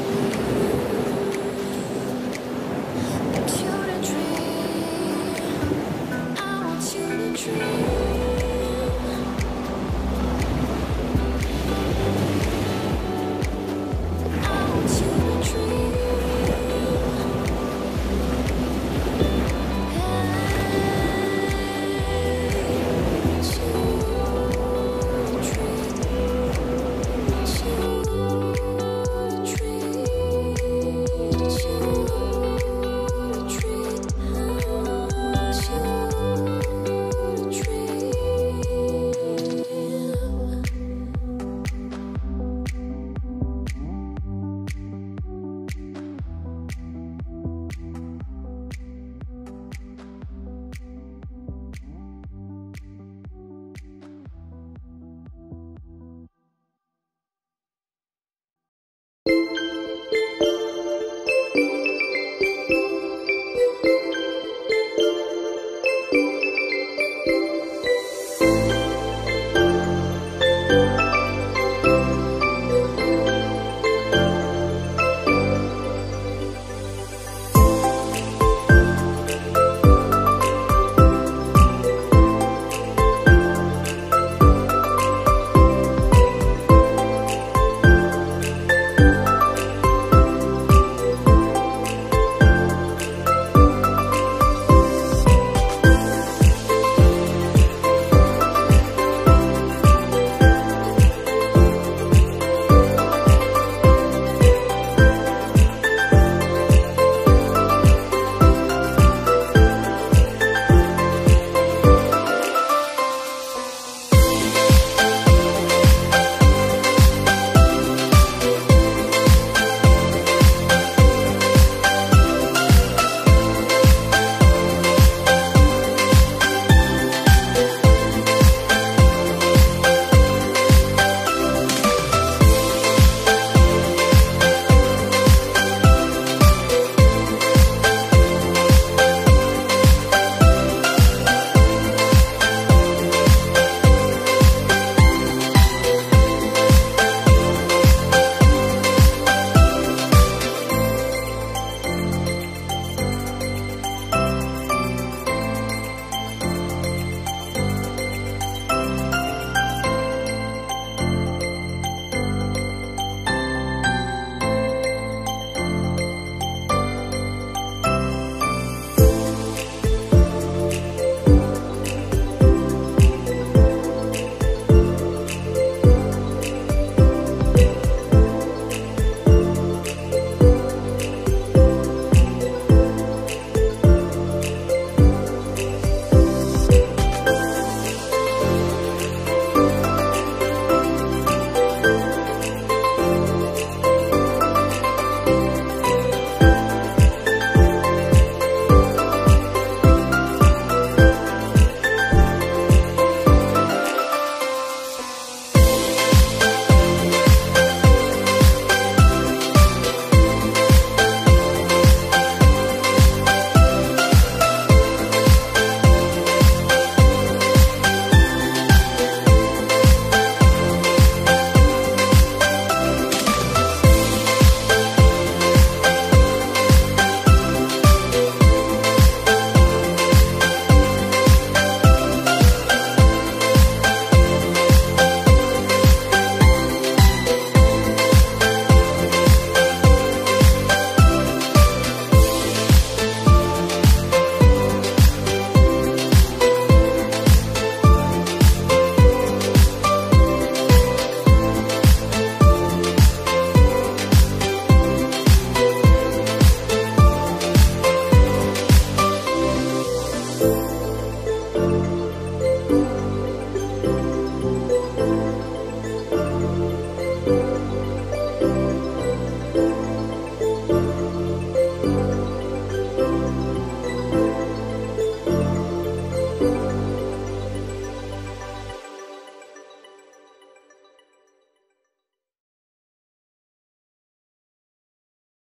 much.